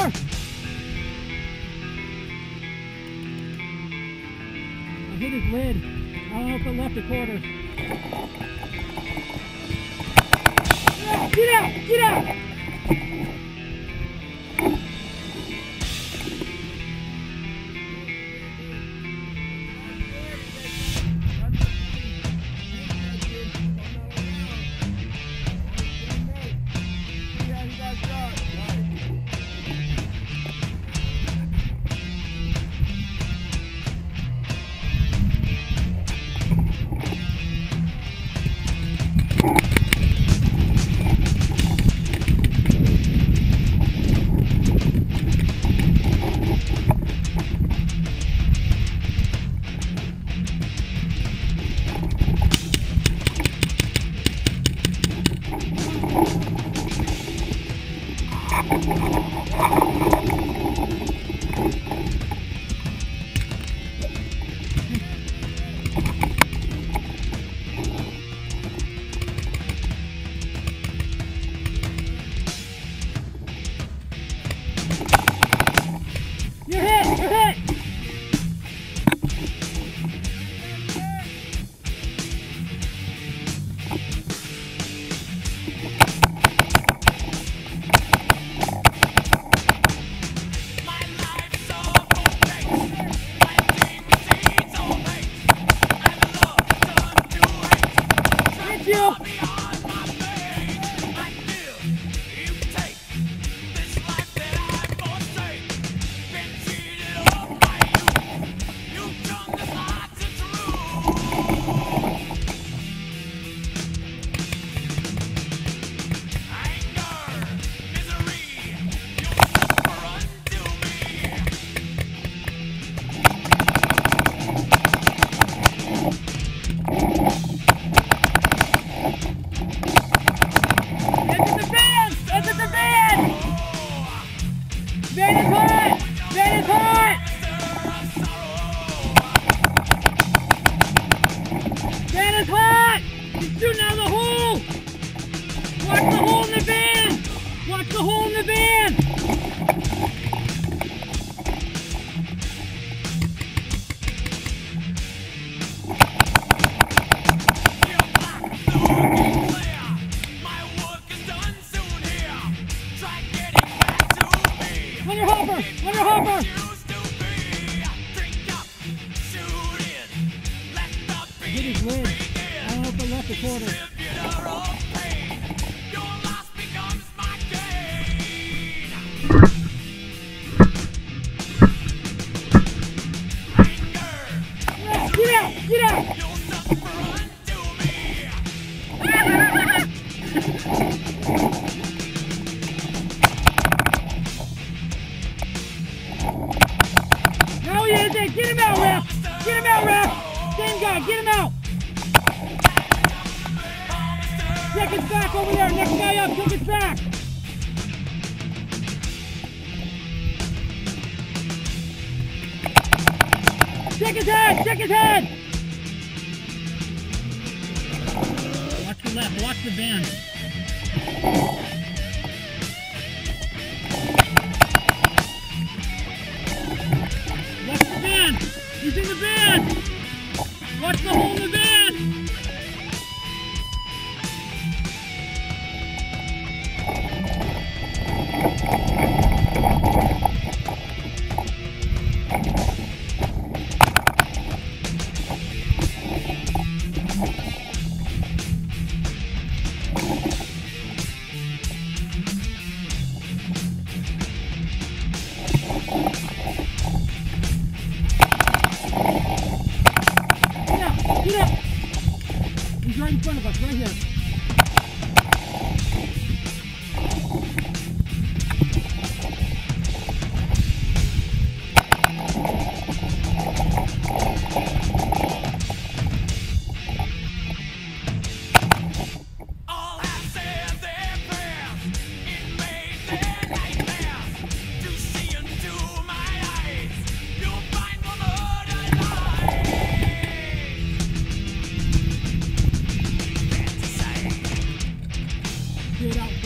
Sure. I hit his lid. I don't know if it left a quarter. Get out! Get out! あっ。Hit Van is hot! He's shooting out of the hole! Watch the hole in the van! Watch the hole in the van! Your hopper! Your hopper! A quarter. Get him out, ref! Get him out, ref! Same guy, get him out! Check his back over there! Next guy up, check his back! Check his head! Check his head! Watch the left, watch the van. Watch the van! He's in the van! Watch the hole in the van! He's right in front of us, right here. Yeah. out.